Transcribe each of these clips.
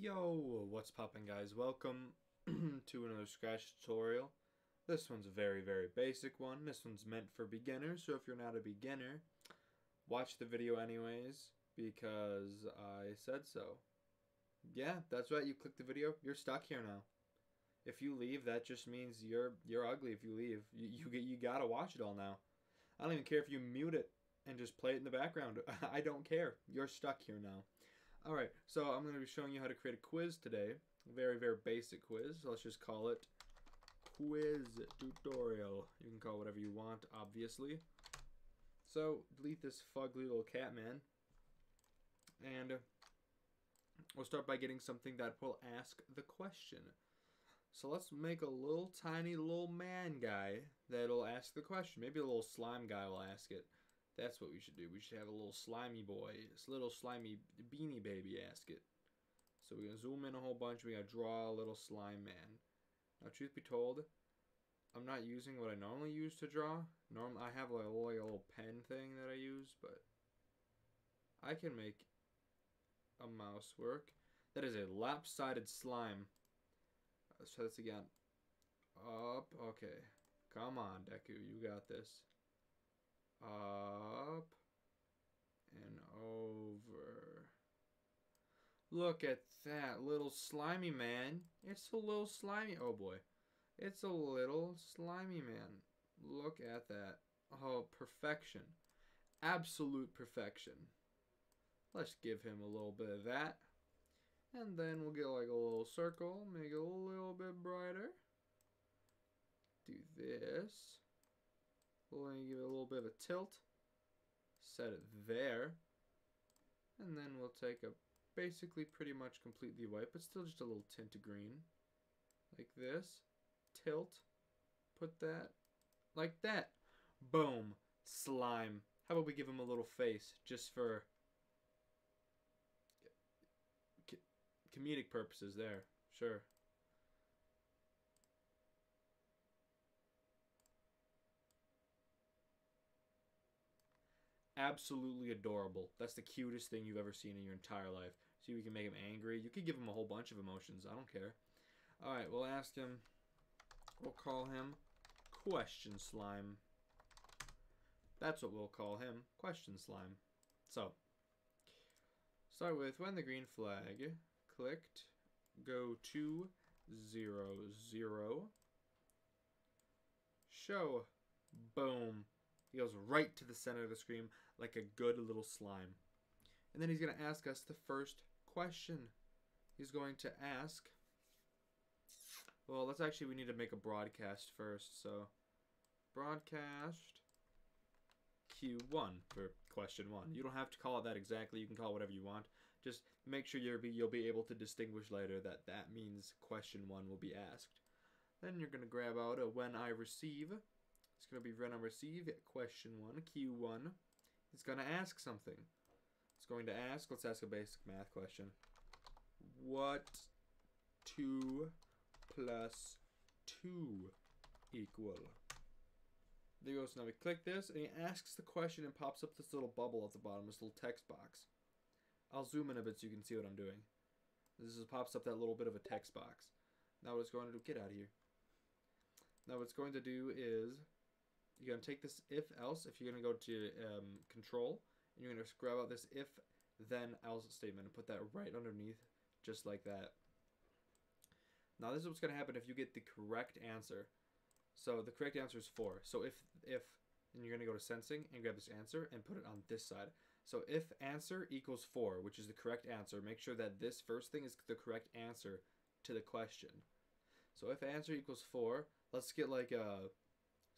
Yo, what's poppin' guys? Welcome to another Scratch tutorial. This one's a very, very basic one. This one's meant for beginners, so if you're not a beginner, watch the video anyways, because I said so. Yeah, that's right, you click the video, you're stuck here now. If you leave, that just means you're you're ugly if you leave. You, you, you gotta watch it all now. I don't even care if you mute it and just play it in the background. I don't care. You're stuck here now. Alright, so I'm going to be showing you how to create a quiz today. Very, very basic quiz. Let's just call it quiz tutorial. You can call whatever you want, obviously. So, delete this fugly little cat man. And we'll start by getting something that will ask the question. So let's make a little tiny little man guy that'll ask the question. Maybe a little slime guy will ask it. That's what we should do. We should have a little slimy boy, this little slimy beanie baby ask it. So we're going to zoom in a whole bunch. we got to draw a little slime man. Now, truth be told, I'm not using what I normally use to draw. Norm, I have like a, little pen thing that I use, but I can make a mouse work. That is a lap-sided slime. Let's try this again. Up. Okay. Come on, Deku. You got this up and over. Look at that little slimy man. It's a little slimy. Oh boy. It's a little slimy man. Look at that. Oh, perfection. Absolute perfection. Let's give him a little bit of that. And then we'll get like a little circle. Make it a little bit brighter. Do this. We'll give it a little bit of a tilt. Set it there. And then we'll take a basically pretty much completely white, but still just a little tint of green. Like this. Tilt. Put that. Like that. Boom. Slime. How about we give him a little face just for comedic purposes there. Sure. Absolutely adorable. That's the cutest thing you've ever seen in your entire life. See, we can make him angry. You could give him a whole bunch of emotions. I don't care. All right, we'll ask him. We'll call him Question Slime. That's what we'll call him. Question Slime. So, start with when the green flag clicked, go to zero zero. Show. Boom. He goes right to the center of the screen like a good little slime. And then he's going to ask us the first question. He's going to ask... Well, let's actually, we need to make a broadcast first. So, broadcast Q1 for question one. You don't have to call it that exactly. You can call it whatever you want. Just make sure you'll be, you'll be able to distinguish later that that means question one will be asked. Then you're going to grab out a when I receive it's going to be run on receive question one, Q1. It's going to ask something. It's going to ask, let's ask a basic math question. What 2 plus 2 equal? There goes, now we click this, and he asks the question and pops up this little bubble at the bottom, this little text box. I'll zoom in a bit so you can see what I'm doing. This is, pops up that little bit of a text box. Now what it's going to do, get out of here. Now what it's going to do is you're going to take this if else if you're going to go to um, control and you're going to grab out this if then else statement and put that right underneath just like that. Now this is what's going to happen if you get the correct answer. So the correct answer is 4. So if if and you're going to go to sensing and grab this answer and put it on this side. So if answer equals 4, which is the correct answer, make sure that this first thing is the correct answer to the question. So if answer equals 4, let's get like a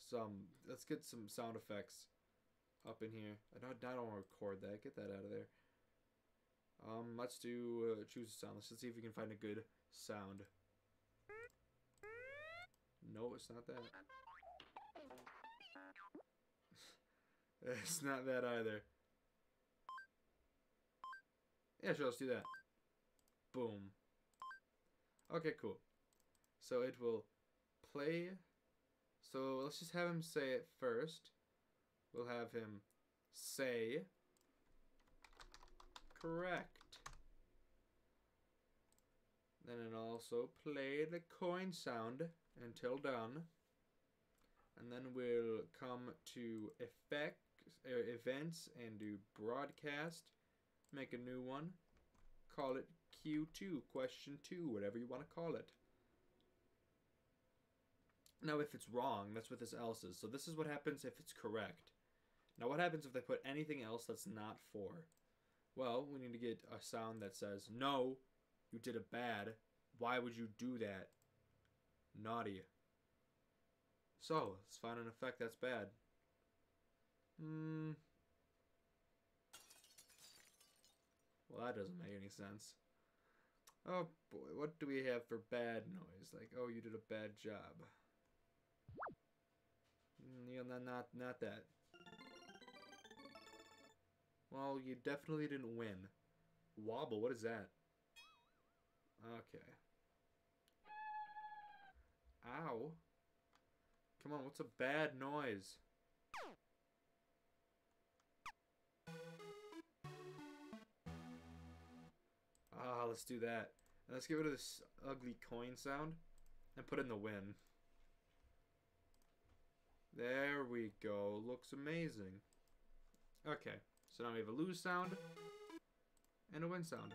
some let's get some sound effects up in here. I don't, I don't want to record that. Get that out of there. Um, let's do uh, choose a sound. Let's see if we can find a good sound. No, it's not that. it's not that either. Yeah, sure, let's do that. Boom. Okay, cool. So it will play so let's just have him say it first. We'll have him say correct. Then also play the coin sound until done. And then we'll come to effects, er, events and do broadcast. Make a new one. Call it Q2, question 2, whatever you want to call it. Now, if it's wrong, that's what this else is. So this is what happens if it's correct. Now, what happens if they put anything else that's not 4? Well, we need to get a sound that says, no, you did it bad. Why would you do that? Naughty. So, let's find an effect that's bad. Hmm. Well, that doesn't make any sense. Oh boy, what do we have for bad noise? Like, oh, you did a bad job. Mm, yeah, not, not, not that. Well, you definitely didn't win. Wobble, what is that? Okay. Ow. Come on, what's a bad noise? Ah, let's do that. let's get rid of this ugly coin sound and put in the win. There we go. Looks amazing. Okay, so now we have a lose sound and a win sound.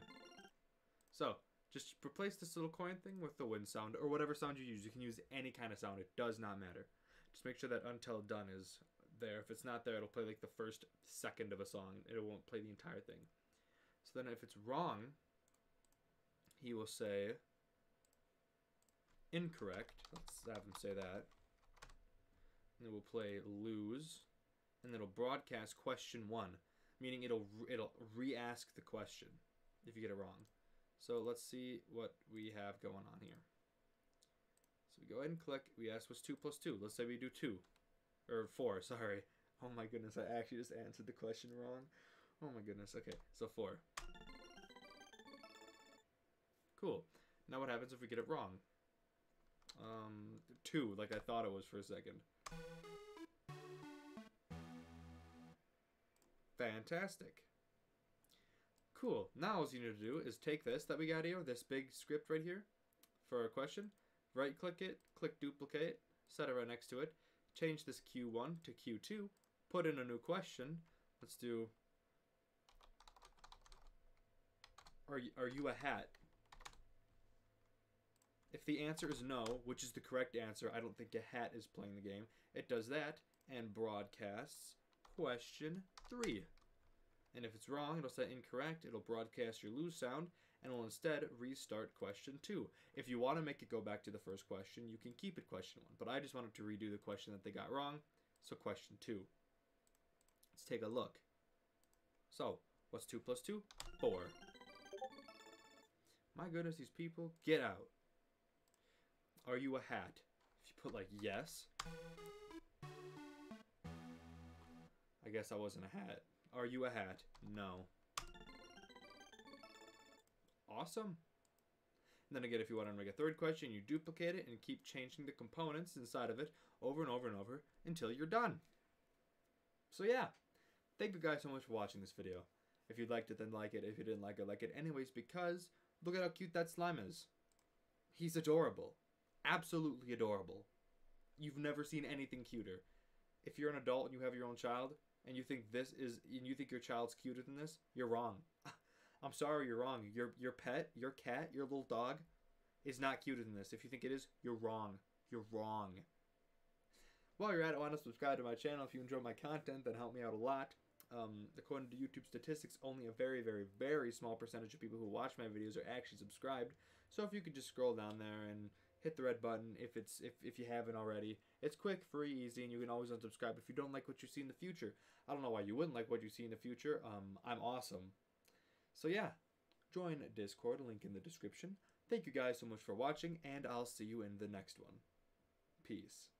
So, just replace this little coin thing with the win sound or whatever sound you use. You can use any kind of sound. It does not matter. Just make sure that until done is there. If it's not there, it'll play like the first second of a song. It won't play the entire thing. So then if it's wrong, he will say incorrect. Let's have him say that. And then we'll play lose. And it'll broadcast question one, meaning it'll it'll re-ask the question if you get it wrong. So let's see what we have going on here. So we go ahead and click. We ask what's 2 plus 2. Let's say we do 2. Or 4, sorry. Oh my goodness, I actually just answered the question wrong. Oh my goodness. Okay, so 4. Cool. Now what happens if we get it wrong? Um, 2, like I thought it was for a second. Fantastic. Cool. Now all you need to do is take this that we got here, this big script right here for a question, right click it, click duplicate, set it right next to it, change this Q1 to Q2, put in a new question. Let's do, are you, are you a hat? If the answer is no, which is the correct answer, I don't think a hat is playing the game. It does that and broadcasts question three. And if it's wrong, it'll say incorrect, it'll broadcast your lose sound, and will instead restart question two. If you want to make it go back to the first question, you can keep it question one. But I just wanted to redo the question that they got wrong, so question two. Let's take a look. So, what's two plus two? Four. My goodness, these people, get out. Are you a hat? If you put like yes, I guess I wasn't a hat. Are you a hat? No. Awesome. And then again, if you want to make a third question, you duplicate it and keep changing the components inside of it over and over and over until you're done. So yeah, thank you guys so much for watching this video. If you liked it, then like it. If you didn't like it, like it anyways, because look at how cute that slime is. He's adorable. Absolutely adorable. You've never seen anything cuter. If you're an adult and you have your own child, and you think this is and you think your child's cuter than this, you're wrong. I'm sorry, you're wrong. Your your pet, your cat, your little dog is not cuter than this. If you think it is, you're wrong. You're wrong. While you're at it, why not subscribe to my channel if you enjoy my content? That help me out a lot. Um, according to YouTube statistics, only a very, very, very small percentage of people who watch my videos are actually subscribed. So if you could just scroll down there and hit the red button if it's if, if you haven't already. It's quick, free, easy, and you can always unsubscribe if you don't like what you see in the future. I don't know why you wouldn't like what you see in the future. Um, I'm awesome. So yeah, join Discord, link in the description. Thank you guys so much for watching, and I'll see you in the next one. Peace.